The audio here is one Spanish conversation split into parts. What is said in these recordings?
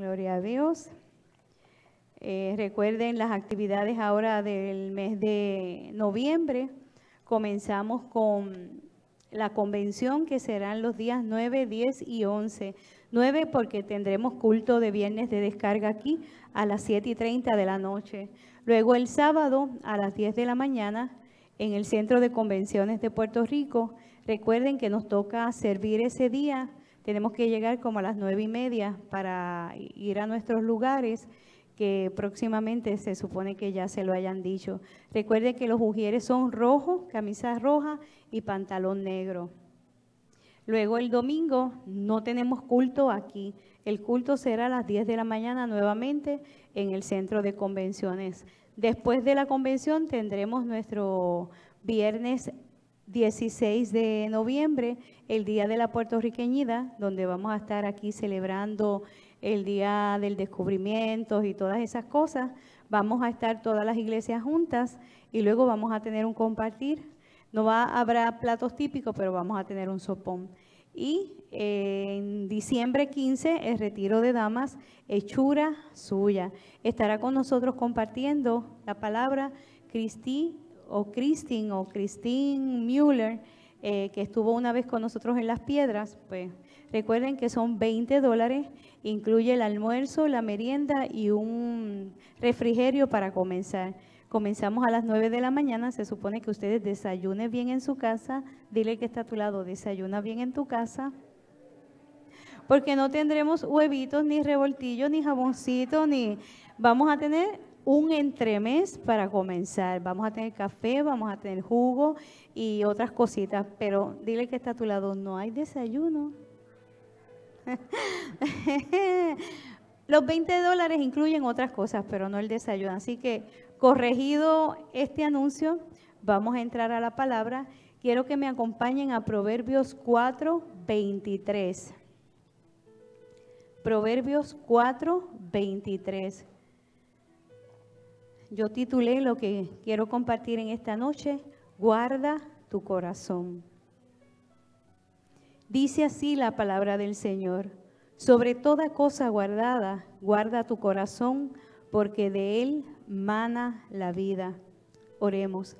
Gloria a Dios. Eh, recuerden las actividades ahora del mes de noviembre. Comenzamos con la convención que serán los días 9, 10 y 11. 9 porque tendremos culto de viernes de descarga aquí a las 7 y 30 de la noche. Luego el sábado a las 10 de la mañana en el Centro de Convenciones de Puerto Rico. Recuerden que nos toca servir ese día. Tenemos que llegar como a las 9 y media para ir a nuestros lugares que próximamente se supone que ya se lo hayan dicho. Recuerde que los ujieres son rojos, camisa roja y pantalón negro. Luego el domingo no tenemos culto aquí. El culto será a las 10 de la mañana nuevamente en el centro de convenciones. Después de la convención tendremos nuestro viernes 16 de noviembre, el Día de la Puertorriqueñida, donde vamos a estar aquí celebrando el día del descubrimiento y todas esas cosas. Vamos a estar todas las iglesias juntas y luego vamos a tener un compartir. No va, habrá platos típicos, pero vamos a tener un sopón. Y eh, en diciembre 15, el retiro de damas, hechura suya. Estará con nosotros compartiendo la palabra Cristi o Christine o Christine Müller, eh, que estuvo una vez con nosotros en Las Piedras. Pues recuerden que son 20 dólares Incluye el almuerzo, la merienda y un refrigerio para comenzar. Comenzamos a las 9 de la mañana, se supone que ustedes desayunen bien en su casa, dile que está a tu lado, desayuna bien en tu casa, porque no tendremos huevitos, ni revoltillos, ni jaboncitos, ni... Vamos a tener un entremés para comenzar. Vamos a tener café, vamos a tener jugo y otras cositas, pero dile que está a tu lado, no hay desayuno. Los 20 dólares incluyen otras cosas, pero no el desayuno. Así que, corregido este anuncio, vamos a entrar a la palabra. Quiero que me acompañen a Proverbios 4, 23. Proverbios 4, 23. Yo titulé lo que quiero compartir en esta noche, guarda tu corazón. Dice así la palabra del Señor. Sobre toda cosa guardada, guarda tu corazón, porque de él mana la vida. Oremos.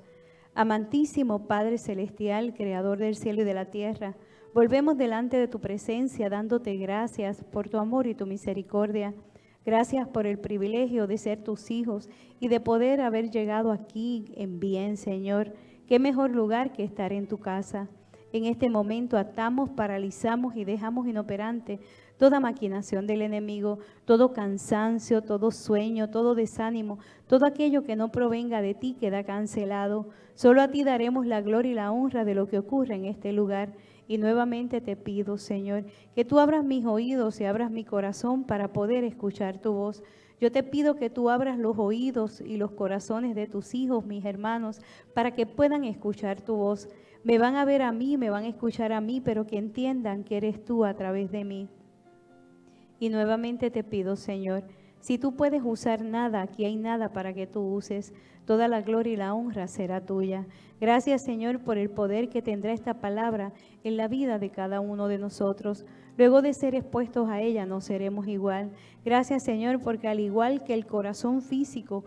Amantísimo Padre Celestial, Creador del cielo y de la tierra, volvemos delante de tu presencia dándote gracias por tu amor y tu misericordia. Gracias por el privilegio de ser tus hijos y de poder haber llegado aquí en bien, Señor. Qué mejor lugar que estar en tu casa. En este momento atamos, paralizamos y dejamos inoperante toda maquinación del enemigo, todo cansancio, todo sueño, todo desánimo, todo aquello que no provenga de ti queda cancelado. Solo a ti daremos la gloria y la honra de lo que ocurre en este lugar. Y nuevamente te pido, Señor, que tú abras mis oídos y abras mi corazón para poder escuchar tu voz. Yo te pido que tú abras los oídos y los corazones de tus hijos, mis hermanos, para que puedan escuchar tu voz. Me van a ver a mí, me van a escuchar a mí, pero que entiendan que eres tú a través de mí. Y nuevamente te pido, Señor, si tú puedes usar nada, aquí hay nada para que tú uses. Toda la gloria y la honra será tuya. Gracias, Señor, por el poder que tendrá esta palabra en la vida de cada uno de nosotros. Luego de ser expuestos a ella, no seremos igual. Gracias, Señor, porque al igual que el corazón físico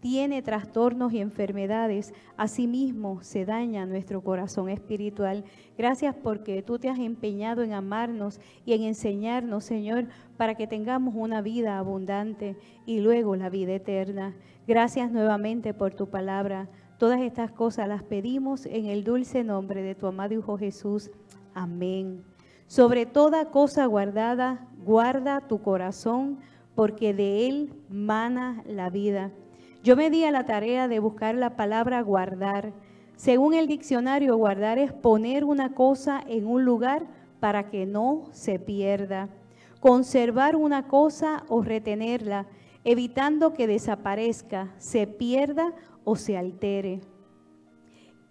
tiene trastornos y enfermedades, asimismo se daña nuestro corazón espiritual. Gracias porque tú te has empeñado en amarnos y en enseñarnos, Señor, para que tengamos una vida abundante y luego la vida eterna. Gracias nuevamente por tu palabra. Todas estas cosas las pedimos en el dulce nombre de tu amado Hijo Jesús. Amén. Sobre toda cosa guardada, guarda tu corazón, porque de él mana la vida. Yo me di a la tarea de buscar la palabra guardar. Según el diccionario, guardar es poner una cosa en un lugar para que no se pierda. Conservar una cosa o retenerla, evitando que desaparezca, se pierda o se altere.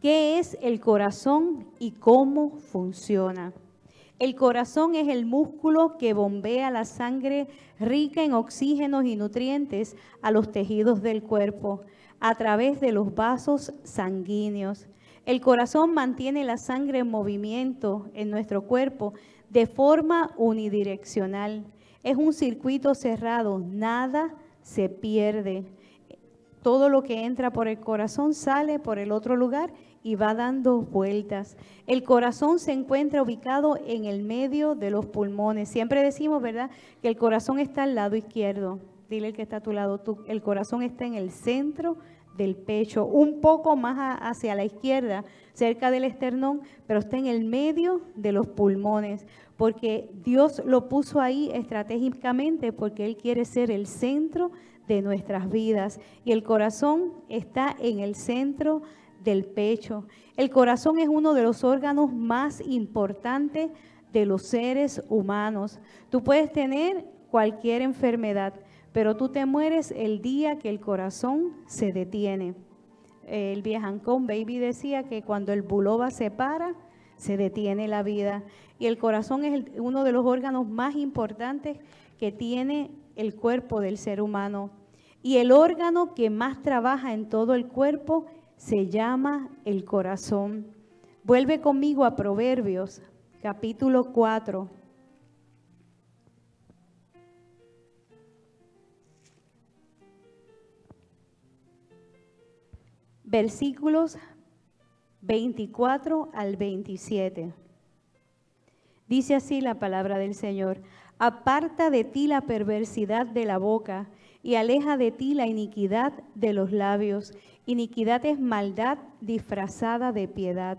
¿Qué es el corazón y cómo funciona? El corazón es el músculo que bombea la sangre rica en oxígenos y nutrientes a los tejidos del cuerpo a través de los vasos sanguíneos. El corazón mantiene la sangre en movimiento en nuestro cuerpo de forma unidireccional. Es un circuito cerrado, nada se pierde. Todo lo que entra por el corazón sale por el otro lugar y va dando vueltas. El corazón se encuentra ubicado en el medio de los pulmones. Siempre decimos, ¿verdad?, que el corazón está al lado izquierdo. Dile el que está a tu lado, tú, el corazón está en el centro del pecho, un poco más hacia la izquierda, cerca del esternón, pero está en el medio de los pulmones, porque Dios lo puso ahí estratégicamente porque Él quiere ser el centro de nuestras vidas y el corazón está en el centro del pecho. El corazón es uno de los órganos más importantes de los seres humanos. Tú puedes tener cualquier enfermedad, pero tú te mueres el día que el corazón se detiene. El viejancón Baby decía que cuando el buloba se para, se detiene la vida. Y el corazón es uno de los órganos más importantes que tiene el cuerpo del ser humano. Y el órgano que más trabaja en todo el cuerpo se llama el corazón. Vuelve conmigo a Proverbios, capítulo 4. Versículos 24 al 27. Dice así la palabra del Señor. Aparta de ti la perversidad de la boca y aleja de ti la iniquidad de los labios. Iniquidad es maldad disfrazada de piedad.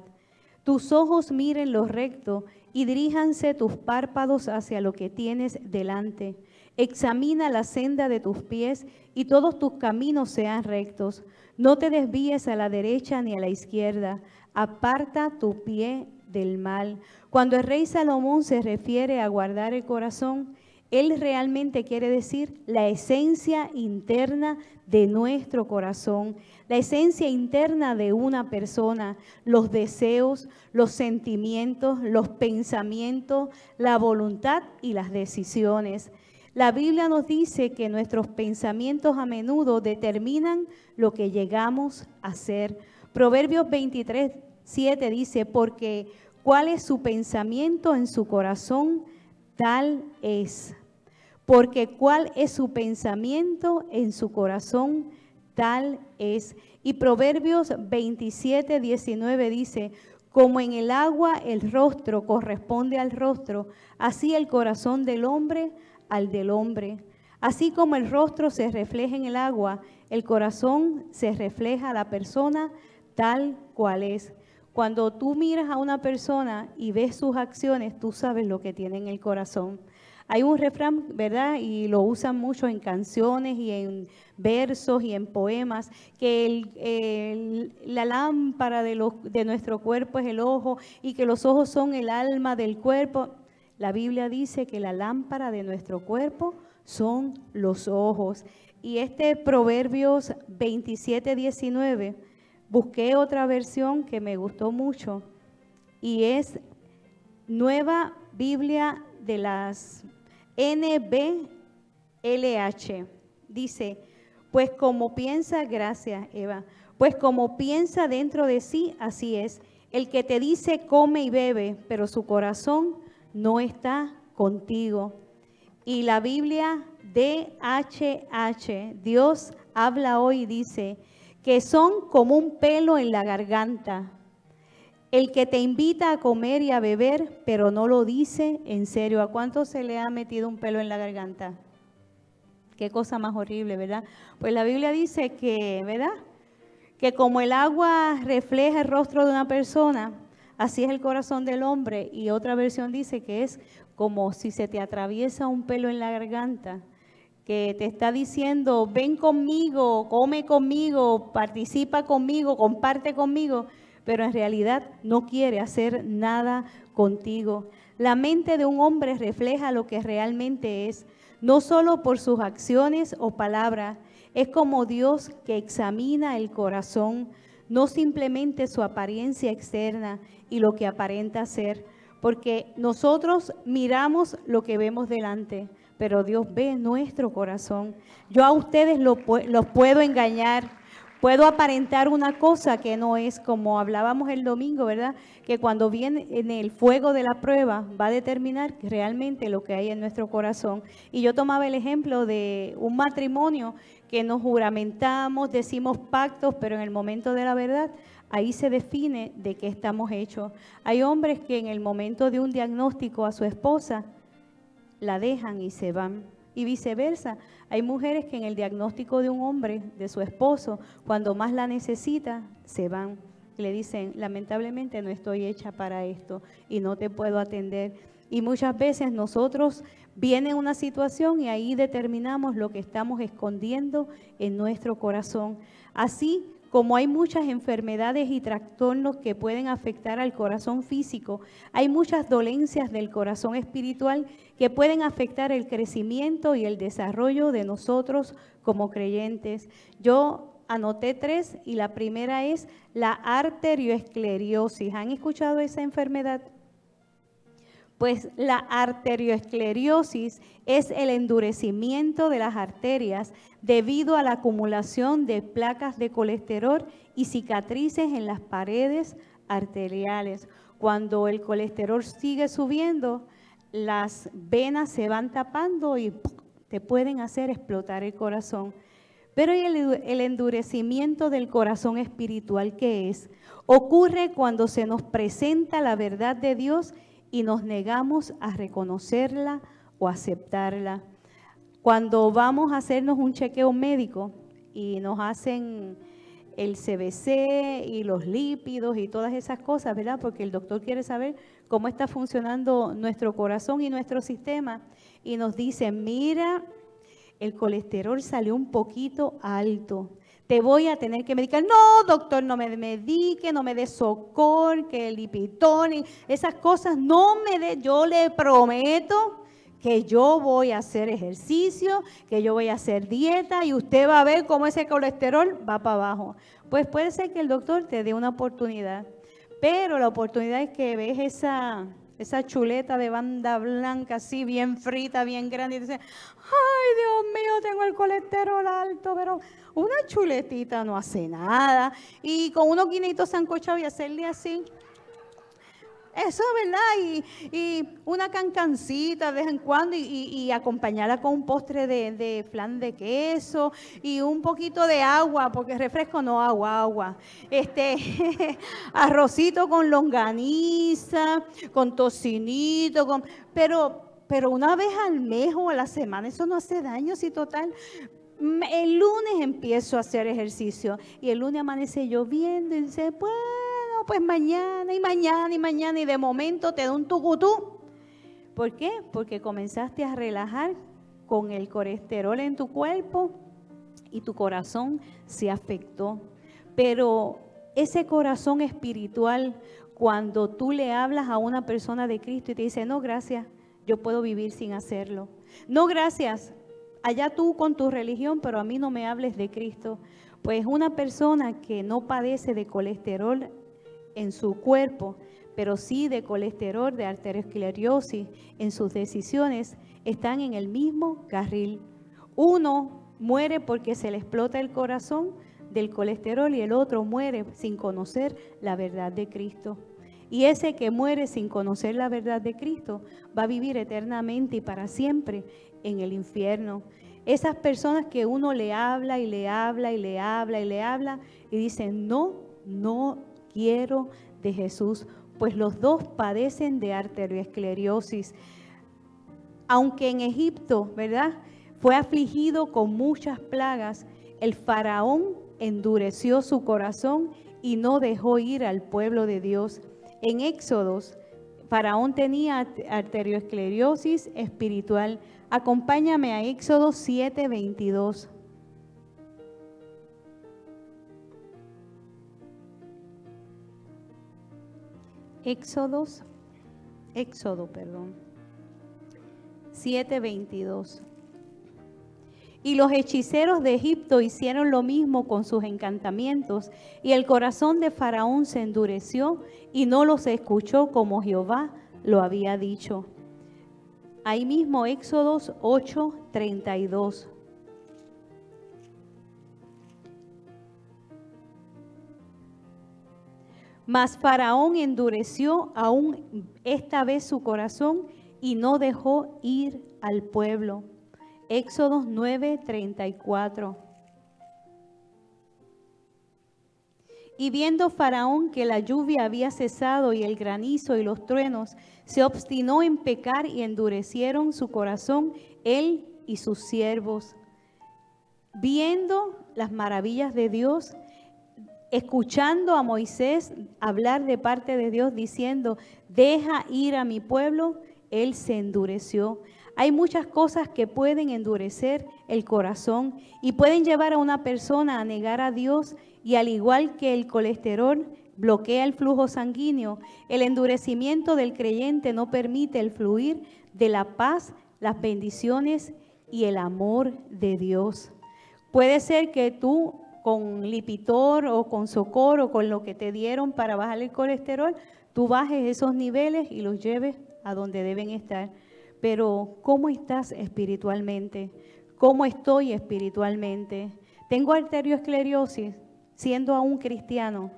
Tus ojos miren lo recto y diríjanse tus párpados hacia lo que tienes delante. Examina la senda de tus pies y todos tus caminos sean rectos. No te desvíes a la derecha ni a la izquierda. Aparta tu pie del mal. Cuando el rey Salomón se refiere a guardar el corazón, él realmente quiere decir la esencia interna de nuestro corazón, la esencia interna de una persona, los deseos, los sentimientos, los pensamientos, la voluntad y las decisiones. La Biblia nos dice que nuestros pensamientos a menudo determinan lo que llegamos a ser. Proverbios 23, 7 dice, porque cuál es su pensamiento en su corazón, tal es. Porque cuál es su pensamiento en su corazón, tal es. Y Proverbios 27, 19 dice, como en el agua el rostro corresponde al rostro, así el corazón del hombre al del hombre. Así como el rostro se refleja en el agua, el corazón se refleja a la persona tal cual es. Cuando tú miras a una persona y ves sus acciones, tú sabes lo que tiene en el corazón. Hay un refrán, ¿verdad? Y lo usan mucho en canciones y en versos y en poemas, que la lámpara de, de nuestro cuerpo es el ojo y que los ojos son el alma del cuerpo. La Biblia dice que la lámpara de nuestro cuerpo son los ojos. Y este Proverbios 27, 19, busqué otra versión que me gustó mucho y es Nueva Biblia de las NBLH. Dice, pues como piensa, gracias Eva, pues como piensa dentro de sí, así es. El que te dice come y bebe, pero su corazón no está contigo. Y la Biblia DHH, Dios habla hoy y dice que son como un pelo en la garganta. El que te invita a comer y a beber, pero no lo dice en serio. ¿A cuánto se le ha metido un pelo en la garganta? Qué cosa más horrible, ¿verdad? Pues la Biblia dice que, ¿verdad? Que como el agua refleja el rostro de una persona, así es el corazón del hombre. Y otra versión dice que es como si se te atraviesa un pelo en la garganta que te está diciendo, ven conmigo, come conmigo, participa conmigo, comparte conmigo, pero en realidad no quiere hacer nada contigo. La mente de un hombre refleja lo que realmente es, no solo por sus acciones o palabras, es como Dios que examina el corazón, no simplemente su apariencia externa y lo que aparenta ser, porque nosotros miramos lo que vemos delante, pero Dios ve nuestro corazón. Yo a ustedes los puedo engañar. Puedo aparentar una cosa que no es como hablábamos el domingo, ¿verdad? Que cuando viene en el fuego de la prueba va a determinar realmente lo que hay en nuestro corazón. Y yo tomaba el ejemplo de un matrimonio que nos juramentamos, decimos pactos, pero en el momento de la verdad, ahí se define de qué estamos hechos. Hay hombres que en el momento de un diagnóstico a su esposa, la dejan y se van. Y viceversa, hay mujeres que en el diagnóstico de un hombre, de su esposo, cuando más la necesita, se van. Le dicen, lamentablemente no estoy hecha para esto y no te puedo atender. Y muchas veces nosotros viene una situación y ahí determinamos lo que estamos escondiendo en nuestro corazón. Así como hay muchas enfermedades y trastornos que pueden afectar al corazón físico, hay muchas dolencias del corazón espiritual que pueden afectar el crecimiento y el desarrollo de nosotros como creyentes. Yo anoté tres y la primera es la arterioesclerosis. ¿Han escuchado esa enfermedad? Pues la arterioesclerosis es el endurecimiento de las arterias debido a la acumulación de placas de colesterol y cicatrices en las paredes arteriales. Cuando el colesterol sigue subiendo, las venas se van tapando y te pueden hacer explotar el corazón. Pero el, endurecimiento del corazón espiritual, ¿qué es? Ocurre cuando se nos presenta la verdad de Dios y nos negamos a reconocerla o aceptarla. Cuando vamos a hacernos un chequeo médico y nos hacen el CBC y los lípidos y todas esas cosas, ¿verdad? Porque el doctor quiere saber cómo está funcionando nuestro corazón y nuestro sistema. Y nos dice, mira, el colesterol salió un poquito alto te voy a tener que medicar. No, doctor, no me medique, no me dé socor, que el lipitón, esas cosas no me dé. Yo le prometo que yo voy a hacer ejercicio, que yo voy a hacer dieta y usted va a ver cómo ese colesterol va para abajo. Pues puede ser que el doctor te dé una oportunidad, pero la oportunidad es que ves esa, esa chuleta de banda blanca así, bien frita, bien grande, y dices, ay Dios mío, tengo el colesterol alto, pero una chuletita no hace nada. Y con unos guinitos sancochados y hacerle así. Eso, ¿verdad? Y, una cancancita de vez en cuando y, acompañarla con un postre de, de, flan de queso y un poquito de agua, porque refresco no agua, agua. Este, arrocito con longaniza, con tocinito, con, pero, pero una vez al mes o a la semana, eso no hace daño, si total el lunes empiezo a hacer ejercicio y el lunes amanece lloviendo y dice, bueno, pues mañana y mañana y mañana y de momento te da un tucutú. ¿Por qué? Porque comenzaste a relajar con el colesterol en tu cuerpo y tu corazón se afectó. Pero ese corazón espiritual, cuando tú le hablas a una persona de Cristo y te dice, no, gracias, yo puedo vivir sin hacerlo. No, gracias, allá tú con tu religión, pero a mí no me hables de Cristo. Pues una persona que no padece de colesterol en su cuerpo, pero sí de colesterol, de arteriosclerosis en sus decisiones, están en el mismo carril. Uno muere porque se le explota el corazón del colesterol y el otro muere sin conocer la verdad de Cristo. Y ese que muere sin conocer la verdad de Cristo va a vivir eternamente y para siempre en el infierno. Esas personas que uno le habla y le habla y le habla y le habla y dicen, no, no quiero de Jesús, pues los dos padecen de arteriosclerosis. Aunque en Egipto, ¿verdad? Fue afligido con muchas plagas, el faraón endureció su corazón y no dejó ir al pueblo de Dios. En Éxodos, Faraón tenía arteriosclerosis espiritual, Acompáñame a Éxodo 7:22. Éxodos, Éxodo, perdón. 7:22. Y los hechiceros de Egipto hicieron lo mismo con sus encantamientos, y el corazón de Faraón se endureció y no los escuchó como Jehová lo había dicho. Ahí mismo Éxodos 8, 32. Mas Faraón endureció aún esta vez su corazón y no dejó ir al pueblo. Éxodo 9:34. Y viendo Faraón que la lluvia había cesado y el granizo y los truenos, se obstinó en pecar y endurecieron su corazón él y sus siervos. Viendo las maravillas de Dios, escuchando a Moisés hablar de parte de Dios diciendo, deja ir a mi pueblo, él se endureció. Hay muchas cosas que pueden endurecer el corazón y pueden llevar a una persona a negar a Dios y al igual que el colesterol bloquea el flujo sanguíneo, el endurecimiento del creyente no permite el fluir de la paz, las bendiciones y el amor de Dios. Puede ser que tú con Lipitor o con Socorro o con lo que te dieron para bajar el colesterol, tú bajes esos niveles y los lleves a donde deben estar. Pero ¿cómo estás espiritualmente? ¿Cómo estoy espiritualmente? ¿Tengo arteriosclerosis siendo aún cristiano?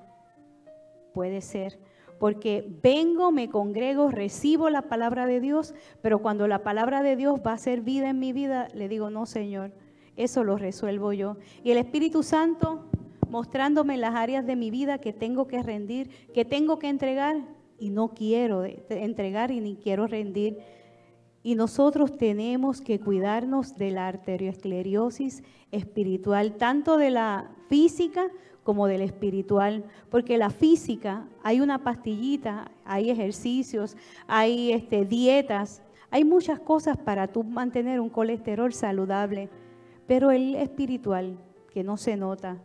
Puede ser. Porque vengo, me congrego, recibo la palabra de Dios, pero cuando la palabra de Dios va a ser vida en mi vida, le digo, no, Señor, eso lo resuelvo yo. Y el Espíritu Santo mostrándome las áreas de mi vida que tengo que rendir, que tengo que entregar, y no quiero entregar y ni quiero rendir. Y nosotros tenemos que cuidarnos de la arteriosclerosis espiritual, tanto de la física como de la espiritual, porque la física hay una pastillita, hay ejercicios, hay este, dietas, hay muchas cosas para tú mantener un colesterol saludable, pero el espiritual que no se nota,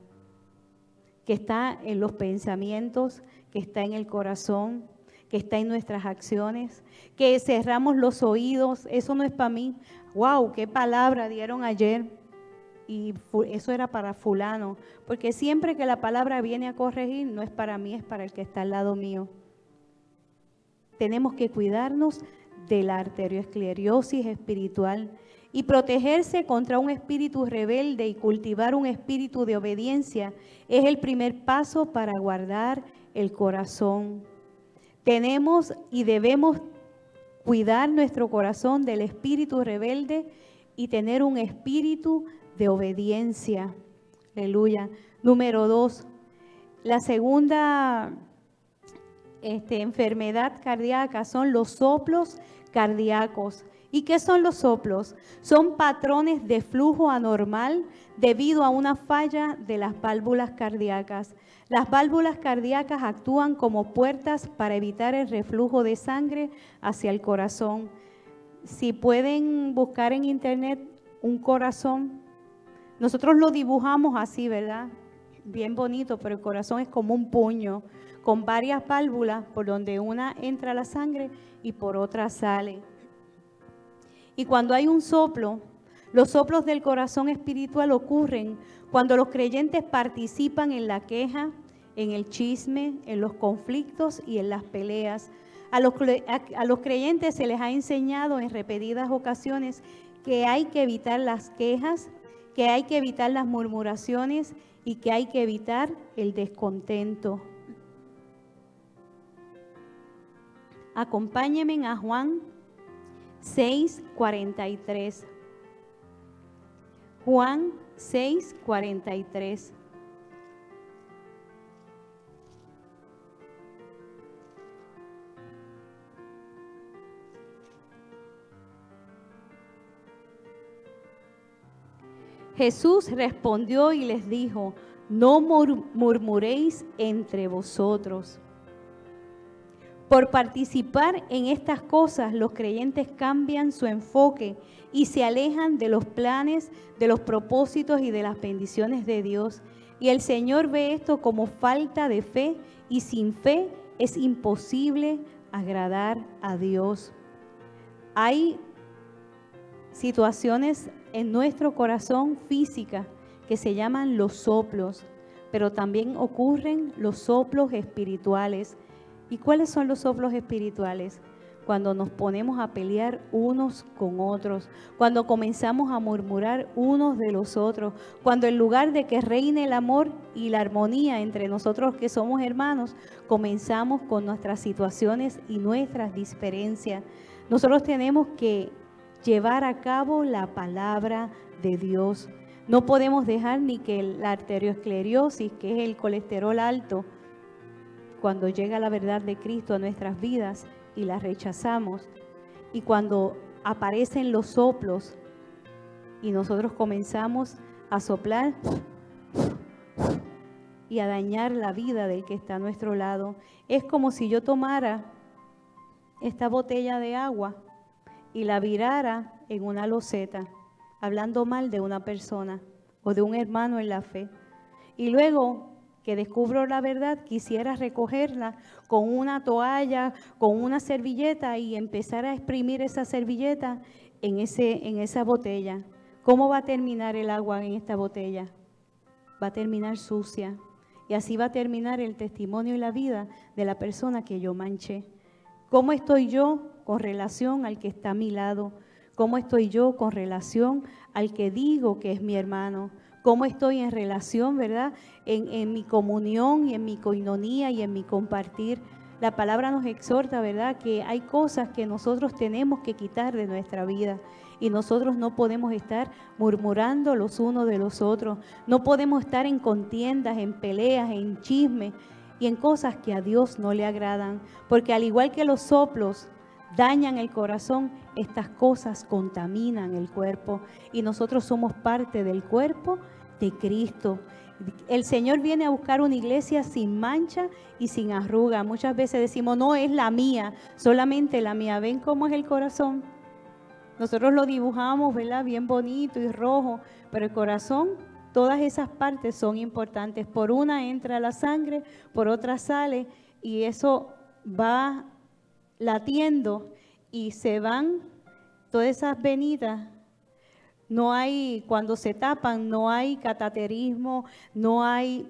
que está en los pensamientos, que está en el corazón, que está en nuestras acciones, que cerramos los oídos, eso no es para mí. ¡Wow! ¡Qué palabra dieron ayer! Y eso era para fulano, porque siempre que la palabra viene a corregir, no es para mí, es para el que está al lado mío. Tenemos que cuidarnos de la arteriosclerosis espiritual y protegerse contra un espíritu rebelde y cultivar un espíritu de obediencia es el primer paso para guardar el corazón tenemos y debemos cuidar nuestro corazón del espíritu rebelde y tener un espíritu de obediencia. Aleluya. Número dos, la segunda este, enfermedad cardíaca son los soplos cardíacos. ¿Y qué son los soplos? Son patrones de flujo anormal debido a una falla de las válvulas cardíacas. Las válvulas cardíacas actúan como puertas para evitar el reflujo de sangre hacia el corazón. Si pueden buscar en internet un corazón, nosotros lo dibujamos así, ¿verdad? Bien bonito, pero el corazón es como un puño con varias válvulas por donde una entra la sangre y por otra sale. Y cuando hay un soplo, los soplos del corazón espiritual ocurren cuando los creyentes participan en la queja, en el chisme, en los conflictos y en las peleas. A los, creyentes se les ha enseñado en repetidas ocasiones que hay que evitar las quejas, que hay que evitar las murmuraciones y que hay que evitar el descontento. Acompáñenme a Juan 6:43. Juan 6, 43. Jesús respondió y les dijo, no murmuréis entre vosotros. Por participar en estas cosas, los creyentes cambian su enfoque y se alejan de los planes, de los propósitos y de las bendiciones de Dios. Y el Señor ve esto como falta de fe y sin fe es imposible agradar a Dios. Hay situaciones en nuestro corazón física que se llaman los soplos, pero también ocurren los soplos espirituales ¿Y cuáles son los soplos espirituales? cuando nos ponemos a pelear unos con otros, cuando comenzamos a murmurar unos de los otros, cuando en lugar de que reine el amor y la armonía entre nosotros que somos hermanos, comenzamos con nuestras situaciones y nuestras diferencias. Nosotros tenemos que llevar a cabo la palabra de Dios. No podemos dejar ni que la arteriosclerosis, que es el colesterol alto, cuando llega la verdad de Cristo a nuestras vidas, y la rechazamos. Y cuando aparecen los soplos y nosotros comenzamos a soplar y a dañar la vida del que está a nuestro lado, es como si yo tomara esta botella de agua y la virara en una loseta, hablando mal de una persona o de un hermano en la fe. Y luego que descubro la verdad, quisiera recogerla con una toalla, con una servilleta y empezar a exprimir esa servilleta en, ese, en esa botella. ¿Cómo va a terminar el agua en esta botella? Va a terminar sucia. Y así va a terminar el testimonio y la vida de la persona que yo manché. ¿Cómo estoy yo con relación al que está a mi lado? ¿Cómo estoy yo con relación al que digo que es mi hermano? Cómo estoy en relación, ¿verdad? En, mi comunión y en mi coinonía y en mi compartir. La palabra nos exhorta, ¿verdad? Que hay cosas que nosotros tenemos que quitar de nuestra vida y nosotros no podemos estar murmurando los unos de los otros. No podemos estar en contiendas, en peleas, en chismes y en cosas que a Dios no le agradan. Porque al igual que los soplos dañan el corazón, estas cosas contaminan el cuerpo y nosotros somos parte del cuerpo de Cristo. El Señor viene a buscar una iglesia sin mancha y sin arruga. Muchas veces decimos, no es la mía, solamente la mía. ¿Ven cómo es el corazón? Nosotros lo dibujamos, ¿verdad? Bien bonito y rojo, pero el corazón, todas esas partes son importantes. Por una entra la sangre, por otra sale y eso va latiendo y se van todas esas venidas no hay, cuando se tapan, no hay cataterismo, no hay,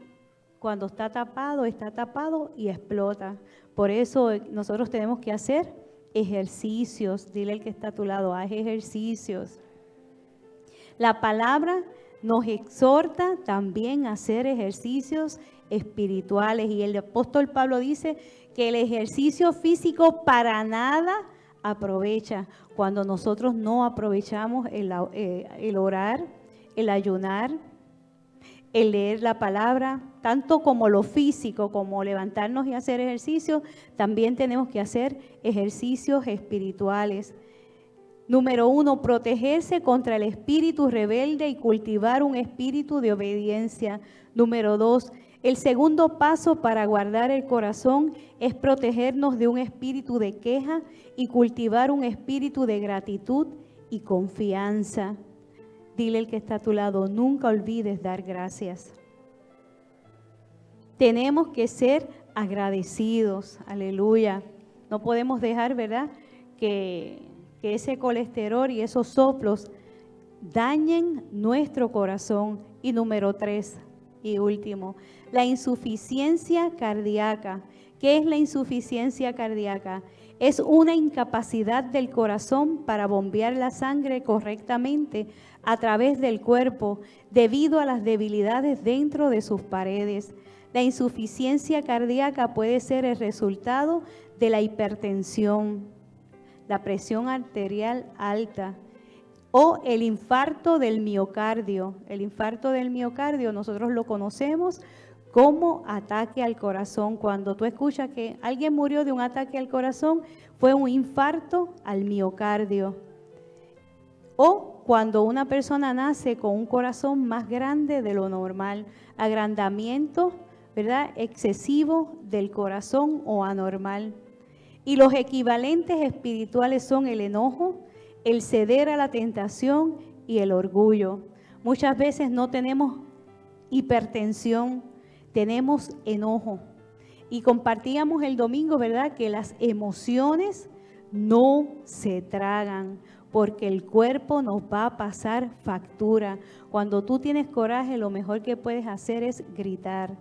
cuando está tapado, está tapado y explota. Por eso nosotros tenemos que hacer ejercicios. Dile el que está a tu lado, haz ejercicios. La palabra nos exhorta también a hacer ejercicios espirituales. Y el apóstol Pablo dice que el ejercicio físico para nada aprovecha. Cuando nosotros no aprovechamos el, eh, el orar, el ayunar, el leer la palabra, tanto como lo físico, como levantarnos y hacer ejercicio, también tenemos que hacer ejercicios espirituales. Número uno, protegerse contra el espíritu rebelde y cultivar un espíritu de obediencia. Número dos, el segundo paso para guardar el corazón es protegernos de un espíritu de queja y cultivar un espíritu de gratitud y confianza. Dile el que está a tu lado, nunca olvides dar gracias. Tenemos que ser agradecidos, aleluya. No podemos dejar, ¿verdad?, que, que ese colesterol y esos soplos dañen nuestro corazón. Y número tres, y último, la insuficiencia cardíaca. ¿Qué es la insuficiencia cardíaca? Es una incapacidad del corazón para bombear la sangre correctamente a través del cuerpo debido a las debilidades dentro de sus paredes. La insuficiencia cardíaca puede ser el resultado de la hipertensión, la presión arterial alta, o el infarto del miocardio. El infarto del miocardio nosotros lo conocemos como ataque al corazón. Cuando tú escuchas que alguien murió de un ataque al corazón, fue un infarto al miocardio. O cuando una persona nace con un corazón más grande de lo normal, agrandamiento, ¿verdad? Excesivo del corazón o anormal. Y los equivalentes espirituales son el enojo, el ceder a la tentación y el orgullo. Muchas veces no tenemos hipertensión, tenemos enojo. Y compartíamos el domingo, ¿verdad? Que las emociones no se tragan, porque el cuerpo nos va a pasar factura. Cuando tú tienes coraje, lo mejor que puedes hacer es gritar.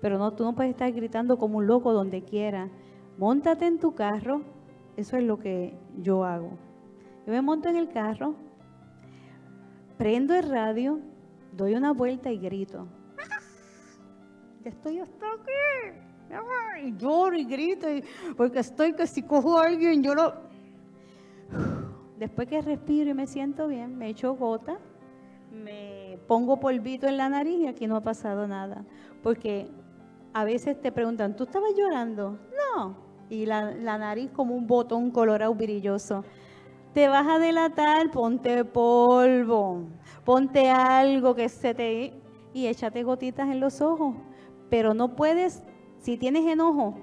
Pero no, tú no puedes estar gritando como un loco donde quiera. Móntate en tu carro, eso es lo que yo hago. Yo me monto en el carro, prendo el radio, doy una vuelta y grito. Ya estoy hasta aquí. Y lloro y grito, porque estoy que si cojo a alguien, yo lo... Después que respiro y me siento bien, me echo gota, me pongo polvito en la nariz y aquí no ha pasado nada. Porque a veces te preguntan, ¿tú estabas llorando? No. Y la, la nariz como un botón colorado brilloso. Te vas a delatar, ponte polvo, ponte algo que se te... y échate gotitas en los ojos. Pero no puedes, si tienes enojo,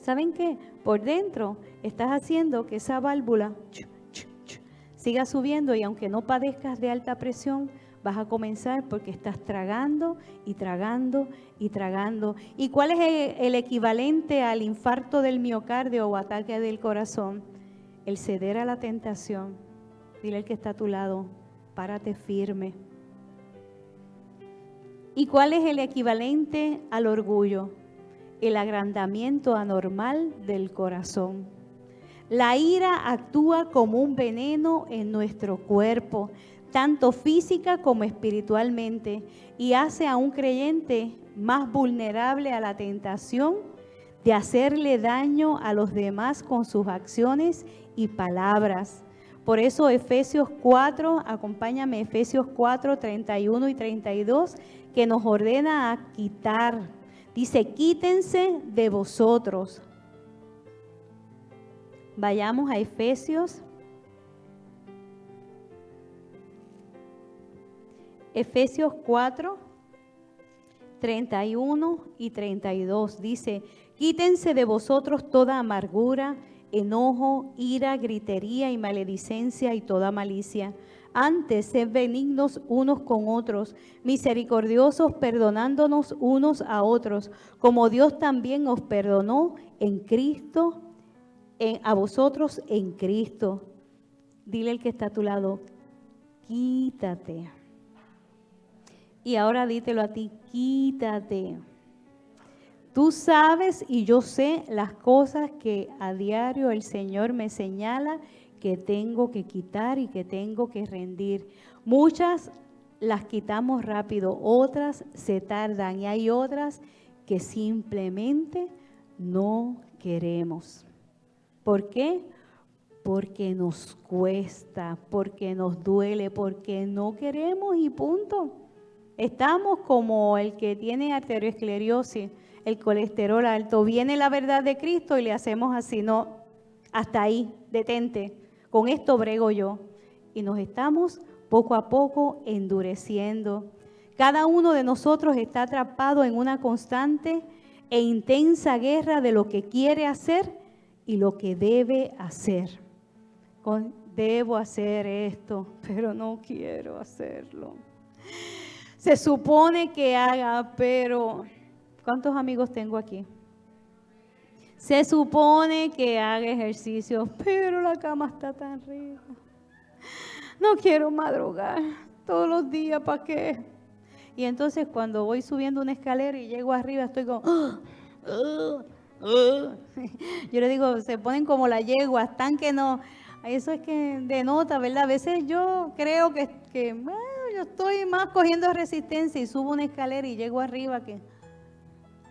¿saben qué? Por dentro estás haciendo que esa válvula siga subiendo y aunque no padezcas de alta presión, vas a comenzar porque estás tragando y tragando y tragando. ¿Y cuál es el, equivalente al infarto del miocardio o ataque del corazón? El ceder a la tentación. Dile al que está a tu lado, párate firme. ¿Y cuál es el equivalente al orgullo? El agrandamiento anormal del corazón. La ira actúa como un veneno en nuestro cuerpo, tanto física como espiritualmente, y hace a un creyente más vulnerable a la tentación de hacerle daño a los demás con sus acciones y palabras. Por eso Efesios 4, acompáñame Efesios 4, 31 y 32, que nos ordena a quitar. Dice, quítense de vosotros Vayamos a Efesios. Efesios 4, 31 y 32 dice, quítense de vosotros toda amargura, enojo, ira, gritería y maledicencia y toda malicia. Antes, sed benignos unos con otros, misericordiosos, perdonándonos unos a otros, como Dios también os perdonó en Cristo a vosotros en Cristo. Dile el que está a tu lado, quítate. Y ahora dítelo a ti, quítate. Tú sabes y yo sé las cosas que a diario el Señor me señala que tengo que quitar y que tengo que rendir. Muchas las quitamos rápido, otras se tardan y hay otras que simplemente no queremos. ¿Por qué? Porque nos cuesta, porque nos duele, porque no queremos y punto. Estamos como el que tiene arteriosclerosis, el colesterol alto. Viene la verdad de Cristo y le hacemos así, no, hasta ahí, detente. Con esto brego yo. Y nos estamos poco a poco endureciendo. Cada uno de nosotros está atrapado en una constante e intensa guerra de lo que quiere hacer y lo que debe hacer. debo hacer esto, pero no quiero hacerlo. Se supone que haga, pero ¿cuántos amigos tengo aquí? Se supone que haga ejercicio, pero la cama está tan rica. No quiero madrugar todos los días, ¿para qué? Y entonces cuando voy subiendo una escalera y llego arriba, estoy como... ¡Ah! ¡Ah! Yo le digo, se ponen como la yegua, están que no. Eso es que denota, ¿verdad? A veces yo creo que, que yo estoy más cogiendo resistencia y subo una escalera y llego arriba que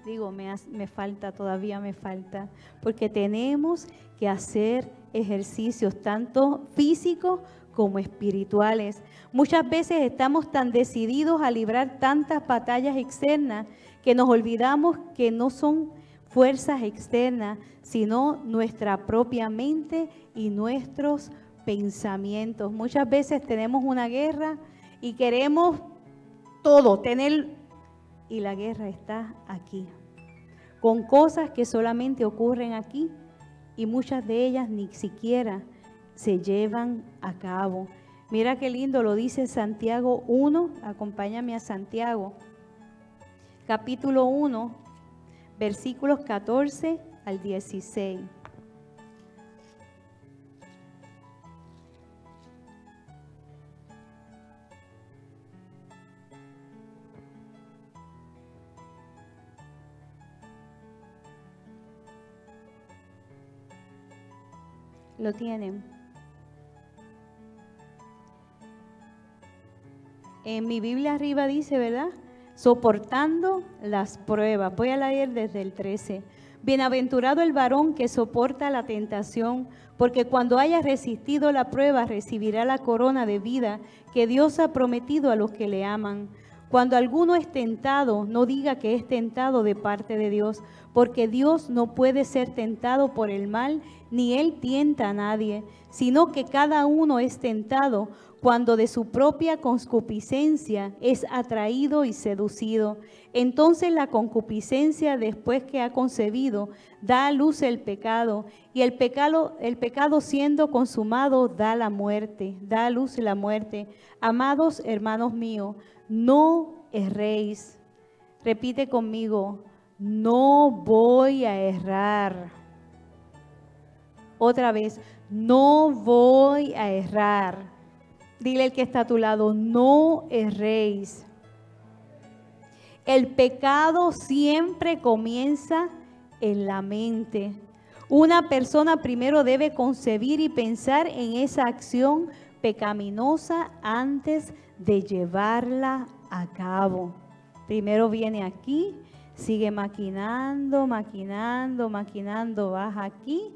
digo, me, me falta, todavía me falta, porque tenemos que hacer ejercicios, tanto físicos como espirituales. Muchas veces estamos tan decididos a librar tantas batallas externas que nos olvidamos que no son fuerzas externas, sino nuestra propia mente y nuestros pensamientos. Muchas veces tenemos una guerra y queremos todo, tener... Y la guerra está aquí, con cosas que solamente ocurren aquí y muchas de ellas ni siquiera se llevan a cabo. Mira qué lindo lo dice Santiago 1, acompáñame a Santiago, capítulo 1, versículos 14 al 16. Lo tienen. En mi Biblia arriba dice, ¿verdad? Soportando las pruebas. Voy a leer desde el 13. Bienaventurado el varón que soporta la tentación, porque cuando haya resistido la prueba recibirá la corona de vida que Dios ha prometido a los que le aman. Cuando alguno es tentado, no diga que es tentado de parte de Dios, porque Dios no puede ser tentado por el mal, ni él tienta a nadie, sino que cada uno es tentado cuando de su propia concupiscencia es atraído y seducido. Entonces la concupiscencia, después que ha concebido, da a luz el pecado, y el pecado, el pecado siendo consumado da la muerte, da a luz la muerte. Amados hermanos míos, no erréis. Repite conmigo, no voy a errar. Otra vez, no voy a errar. Dile el que está a tu lado, no erréis. El pecado siempre comienza en la mente. Una persona primero debe concebir y pensar en esa acción pecaminosa antes de llevarla a cabo. Primero viene aquí, sigue maquinando, maquinando, maquinando, baja aquí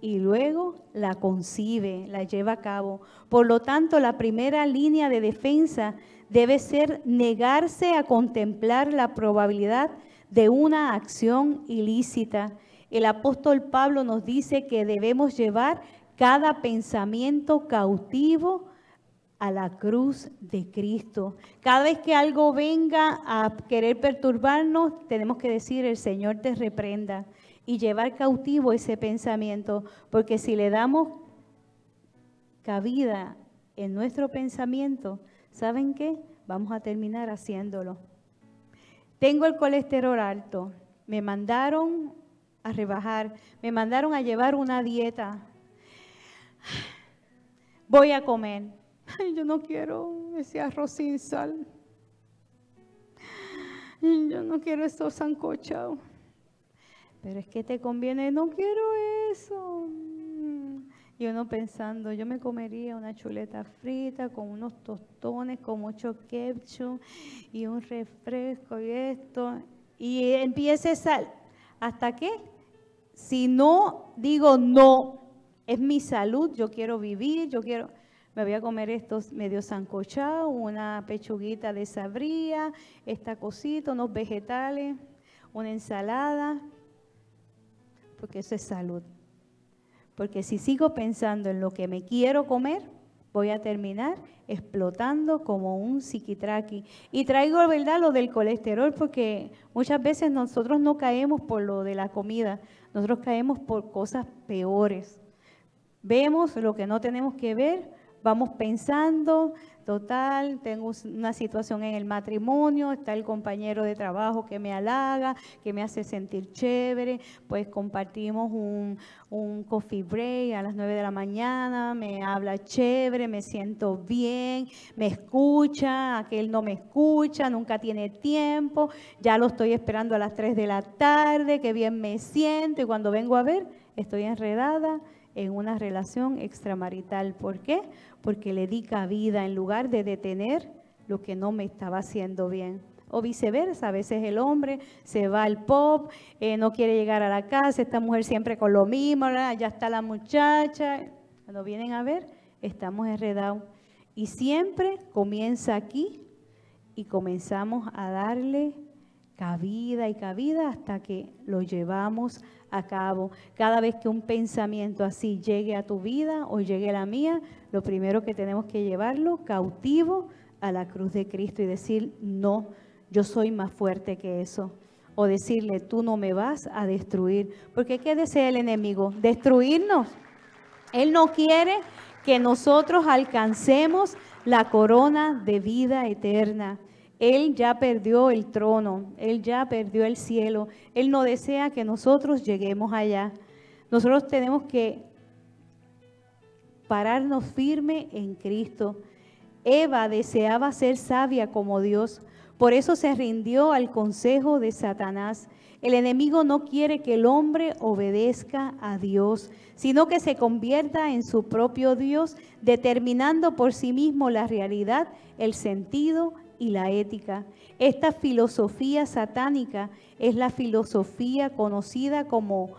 y luego la concibe, la lleva a cabo. Por lo tanto, la primera línea de defensa debe ser negarse a contemplar la probabilidad de una acción ilícita. El apóstol Pablo nos dice que debemos llevar cada pensamiento cautivo a la cruz de Cristo. Cada vez que algo venga a querer perturbarnos, tenemos que decir, el Señor te reprenda y llevar cautivo ese pensamiento, porque si le damos cabida en nuestro pensamiento, ¿saben qué? Vamos a terminar haciéndolo. Tengo el colesterol alto, me mandaron a rebajar, me mandaron a llevar una dieta. Voy a comer. Ay, yo no quiero ese arroz sin sal. Yo no quiero esos sancochados pero es que te conviene, no quiero eso. Y uno pensando, yo me comería una chuleta frita con unos tostones, con mucho ketchup y un refresco y esto. Y empiece sal. ¿Hasta qué? Si no digo no, es mi salud, yo quiero vivir, yo quiero, me voy a comer estos medio sancochados, una pechuguita de sabría, esta cosita, unos vegetales, una ensalada porque eso es salud. Porque si sigo pensando en lo que me quiero comer, voy a terminar explotando como un psiquitraqui. Y traigo, ¿verdad?, lo del colesterol, porque muchas veces nosotros no caemos por lo de la comida, nosotros caemos por cosas peores. Vemos lo que no tenemos que ver, vamos pensando, total, tengo una situación en el matrimonio, está el compañero de trabajo que me halaga, que me hace sentir chévere, pues compartimos un, un coffee break a las 9 de la mañana, me habla chévere, me siento bien, me escucha, aquel no me escucha, nunca tiene tiempo, ya lo estoy esperando a las 3 de la tarde, que bien me siento y cuando vengo a ver, estoy enredada en una relación extramarital. ¿Por qué? Porque le di cabida en lugar de detener lo que no me estaba haciendo bien. O viceversa, a veces el hombre se va al pop, eh, no quiere llegar a la casa, esta mujer siempre con lo mismo, ya está la muchacha. Cuando vienen a ver, estamos enredados. Y siempre comienza aquí y comenzamos a darle cabida y cabida hasta que lo llevamos a cabo. Cada vez que un pensamiento así llegue a tu vida o llegue a la mía, lo primero que tenemos que llevarlo cautivo a la cruz de Cristo y decir, no, yo soy más fuerte que eso. O decirle, tú no me vas a destruir. Porque ¿qué desea el enemigo? Destruirnos. Él no quiere que nosotros alcancemos la corona de vida eterna. Él ya perdió el trono, Él ya perdió el cielo. Él no desea que nosotros lleguemos allá. Nosotros tenemos que pararnos firme en Cristo. Eva deseaba ser sabia como Dios, Por eso se rindió al consejo de Satanás. El enemigo no quiere que el hombre obedezca a Dios, sino que se convierta en su propio Dios, determinando por sí mismo la realidad, el sentido y la ética. Esta filosofía satánica es la filosofía conocida como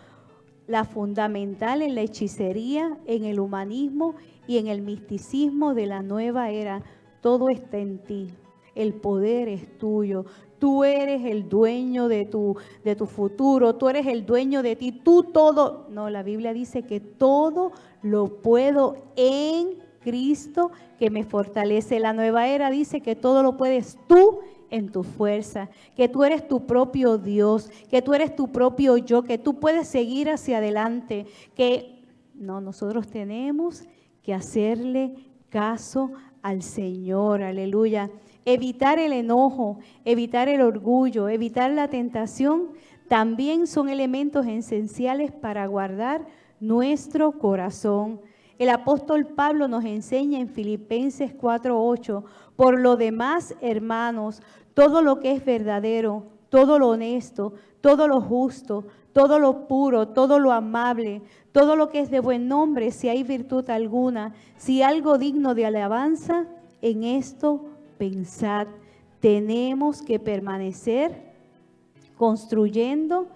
la fundamental en la hechicería, en el humanismo y en el misticismo de la nueva era. Todo está en ti. El poder es tuyo. Tú eres el dueño de tu, de tu futuro. Tú eres el dueño de ti. Tú todo. No, la Biblia dice que todo lo puedo en Cristo que me fortalece. La nueva era dice que todo lo puedes tú en tu fuerza, que tú eres tu propio Dios, que tú eres tu propio yo, que tú puedes seguir hacia adelante, que no, nosotros tenemos que hacerle caso al Señor, aleluya. Evitar el enojo, evitar el orgullo, evitar la tentación, también son elementos esenciales para guardar nuestro corazón. El apóstol Pablo nos enseña en Filipenses 4:8, por lo demás, hermanos, todo lo que es verdadero, todo lo honesto, todo lo justo, todo lo puro, todo lo amable, todo lo que es de buen nombre, si hay virtud alguna, si algo digno de alabanza, en esto pensad. Tenemos que permanecer construyendo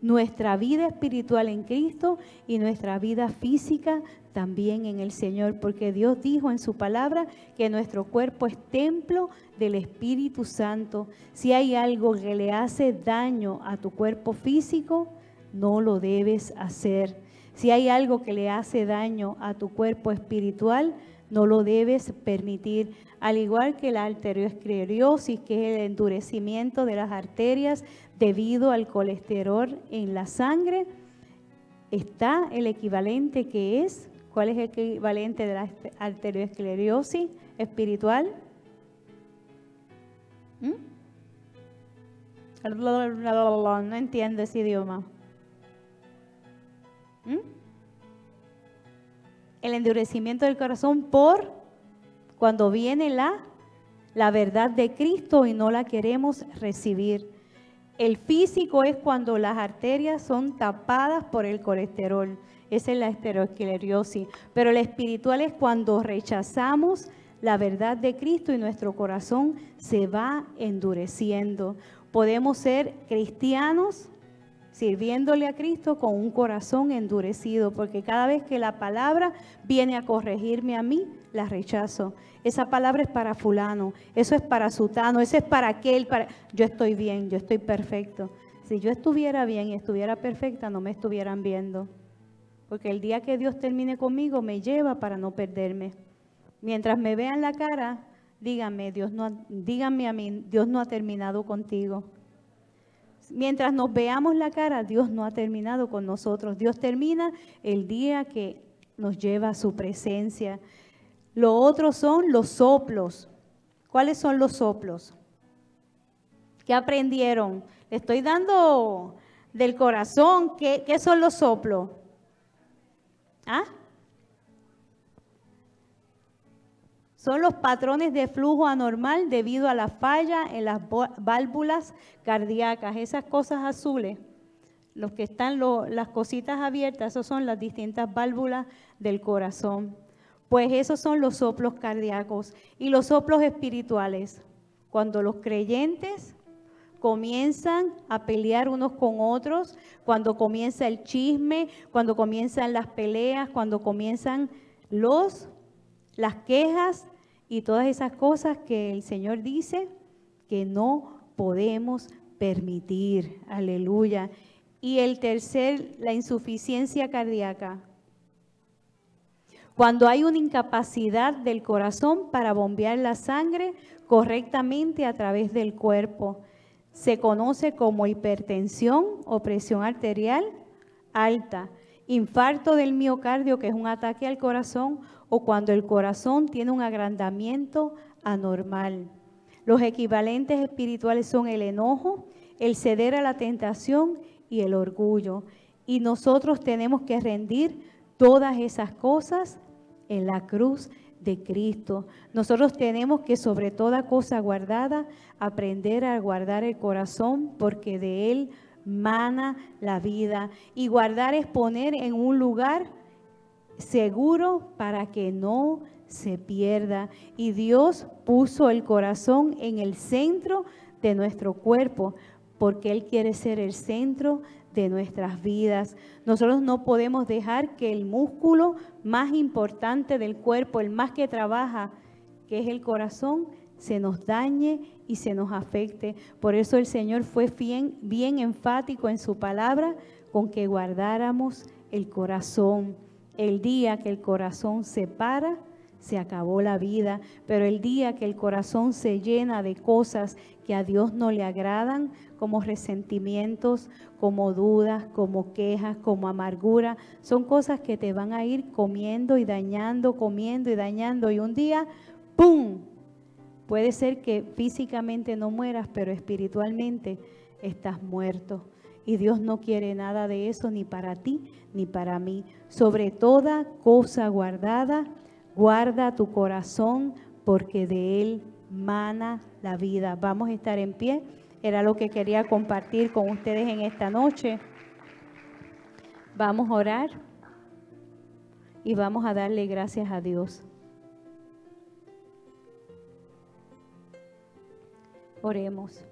nuestra vida espiritual en Cristo y nuestra vida física también en el Señor, porque Dios dijo en su palabra que nuestro cuerpo es templo del Espíritu Santo. Si hay algo que le hace daño a tu cuerpo físico, no lo debes hacer. Si hay algo que le hace daño a tu cuerpo espiritual, no lo debes permitir. Al igual que la arteriosclerosis, que es el endurecimiento de las arterias debido al colesterol en la sangre, está el equivalente que es ¿Cuál es el equivalente de la arteriosclerosis espiritual? ¿Mm? No entiendo ese idioma. ¿Mm? El endurecimiento del corazón por cuando viene la, la verdad de Cristo y no la queremos recibir. El físico es cuando las arterias son tapadas por el colesterol. Esa es la esteroesclerosis. Pero el espiritual es cuando rechazamos la verdad de Cristo y nuestro corazón se va endureciendo. Podemos ser cristianos sirviéndole a Cristo con un corazón endurecido, porque cada vez que la palabra viene a corregirme a mí, la rechazo. Esa palabra es para fulano, eso es para sutano, eso es para aquel, para... yo estoy bien, yo estoy perfecto. Si yo estuviera bien y estuviera perfecta, no me estuvieran viendo porque el día que Dios termine conmigo me lleva para no perderme. Mientras me vean la cara, díganme, Dios no, díganme a mí, Dios no ha terminado contigo. Mientras nos veamos la cara, Dios no ha terminado con nosotros. Dios termina el día que nos lleva a su presencia. Lo otro son los soplos. ¿Cuáles son los soplos? ¿Qué aprendieron? Le estoy dando del corazón. ¿Qué, qué son los soplos? ¿Ah? Son los patrones de flujo anormal debido a la falla en las válvulas cardíacas, esas cosas azules, los que están las cositas abiertas, esas son las distintas válvulas del corazón. Pues esos son los soplos cardíacos y los soplos espirituales. Cuando los creyentes comienzan a pelear unos con otros, cuando comienza el chisme, cuando comienzan las peleas, cuando comienzan los las quejas y todas esas cosas que el Señor dice que no podemos permitir. Aleluya. Y el tercer, la insuficiencia cardíaca. Cuando hay una incapacidad del corazón para bombear la sangre correctamente a través del cuerpo se conoce como hipertensión o presión arterial alta, infarto del miocardio, que es un ataque al corazón, o cuando el corazón tiene un agrandamiento anormal. Los equivalentes espirituales son el enojo, el ceder a la tentación y el orgullo. Y nosotros tenemos que rendir todas esas cosas en la cruz de Cristo. Nosotros tenemos que sobre toda cosa guardada aprender a guardar el corazón porque de él mana la vida. Y guardar es poner en un lugar seguro para que no se pierda. Y Dios puso el corazón en el centro de nuestro cuerpo porque Él quiere ser el centro de nuestras vidas. Nosotros no podemos dejar que el músculo más importante del cuerpo, el más que trabaja, que es el corazón, se nos dañe y se nos afecte. Por eso el Señor fue bien, bien enfático en su palabra con que guardáramos el corazón. El día que el corazón se para, se acabó la vida, pero el día que el corazón se llena de cosas que a Dios no le agradan, como resentimientos, como dudas, como quejas, como amargura, son cosas que te van a ir comiendo y dañando, comiendo y dañando, y un día, ¡pum! Puede ser que físicamente no mueras, pero espiritualmente estás muerto. Y Dios no quiere nada de eso ni para ti ni para mí. Sobre toda cosa guardada, Guarda tu corazón porque de él mana la vida. Vamos a estar en pie. Era lo que quería compartir con ustedes en esta noche. Vamos a orar y vamos a darle gracias a Dios. Oremos.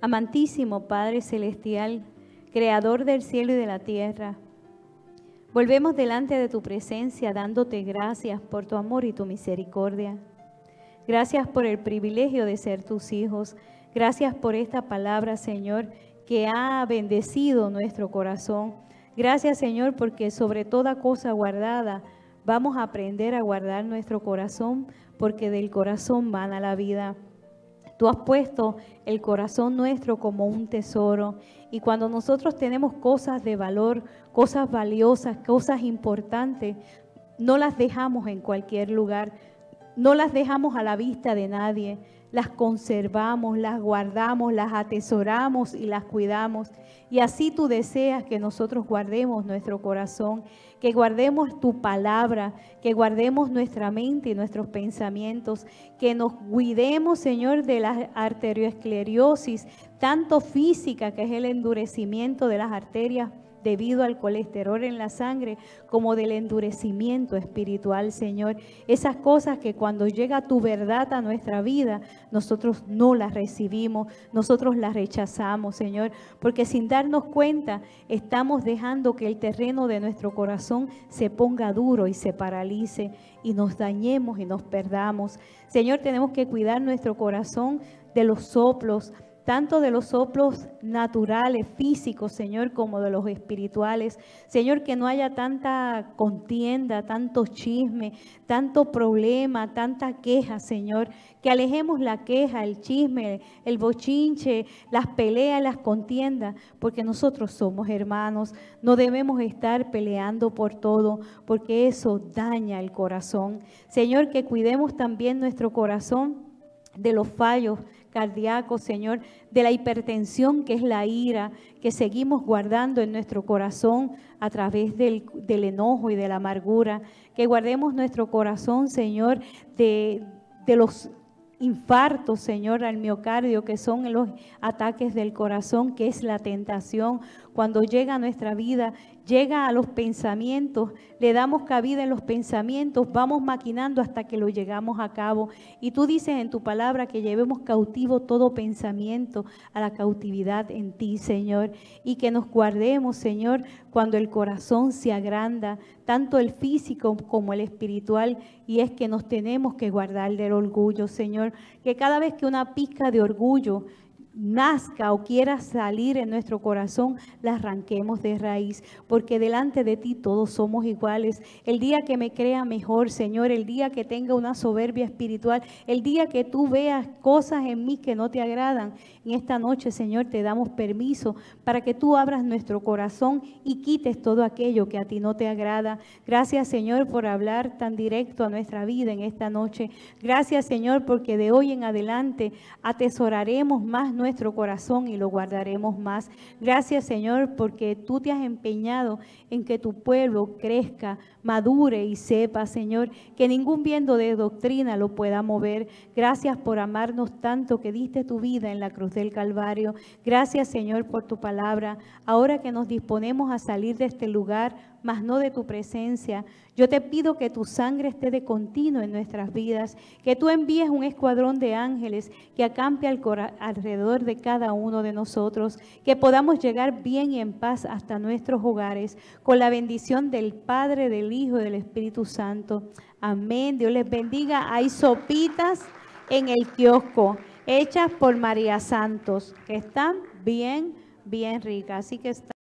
Amantísimo Padre Celestial, Creador del cielo y de la tierra, Volvemos delante de tu presencia dándote gracias por tu amor y tu misericordia. Gracias por el privilegio de ser tus hijos. Gracias por esta palabra, Señor, que ha bendecido nuestro corazón. Gracias, Señor, porque sobre toda cosa guardada vamos a aprender a guardar nuestro corazón, porque del corazón van a la vida. Tú has puesto el corazón nuestro como un tesoro y cuando nosotros tenemos cosas de valor, cosas valiosas, cosas importantes, no las dejamos en cualquier lugar, no las dejamos a la vista de nadie, las conservamos, las guardamos, las atesoramos y las cuidamos. Y así tú deseas que nosotros guardemos nuestro corazón, que guardemos tu palabra, que guardemos nuestra mente y nuestros pensamientos, que nos cuidemos, Señor, de la arterioesclerosis, tanto física, que es el endurecimiento de las arterias debido al colesterol en la sangre, como del endurecimiento espiritual, Señor. Esas cosas que cuando llega tu verdad a nuestra vida, nosotros no las recibimos, nosotros las rechazamos, Señor, porque sin darnos cuenta estamos dejando que el terreno de nuestro corazón se ponga duro y se paralice y nos dañemos y nos perdamos. Señor, tenemos que cuidar nuestro corazón de los soplos, tanto de los soplos naturales, físicos, Señor, como de los espirituales. Señor, que no haya tanta contienda, tanto chisme, tanto problema, tanta queja, Señor. Que alejemos la queja, el chisme, el bochinche, las peleas, las contiendas, porque nosotros somos hermanos. No debemos estar peleando por todo, porque eso daña el corazón. Señor, que cuidemos también nuestro corazón de los fallos cardíaco, Señor, de la hipertensión que es la ira, que seguimos guardando en nuestro corazón a través del, enojo y de la amargura, que guardemos nuestro corazón, Señor, de, de los infartos, Señor, al miocardio, que son los ataques del corazón, que es la tentación. Cuando llega a nuestra vida, llega a los pensamientos, le damos cabida en los pensamientos, vamos maquinando hasta que lo llegamos a cabo. Y tú dices en tu palabra que llevemos cautivo todo pensamiento a la cautividad en ti, Señor, y que nos guardemos, Señor, cuando el corazón se agranda, tanto el físico como el espiritual, y es que nos tenemos que guardar del orgullo, Señor, que cada vez que una pizca de orgullo nazca o quiera salir en nuestro corazón, la arranquemos de raíz, porque delante de ti todos somos iguales. El día que me crea mejor, Señor, el día que tenga una soberbia espiritual, el día que tú veas cosas en mí que no te agradan, en esta noche, Señor, te damos permiso para que tú abras nuestro corazón y quites todo aquello que a ti no te agrada. Gracias, Señor, por hablar tan directo a nuestra vida en esta noche. Gracias, Señor, porque de hoy en adelante atesoraremos más nuestro corazón y lo guardaremos más. Gracias Señor porque tú te has empeñado en que tu pueblo crezca, madure y sepa, Señor, que ningún viento de doctrina lo pueda mover. Gracias por amarnos tanto que diste tu vida en la cruz del Calvario. Gracias Señor por tu palabra. Ahora que nos disponemos a salir de este lugar, mas no de tu presencia. Yo te pido que tu sangre esté de continuo en nuestras vidas, que tú envíes un escuadrón de ángeles que acampe alrededor de cada uno de nosotros, que podamos llegar bien y en paz hasta nuestros hogares, con la bendición del Padre, del Hijo y del Espíritu Santo. Amén. Dios les bendiga. Hay sopitas en el kiosco hechas por María Santos, que están bien, bien ricas. Así que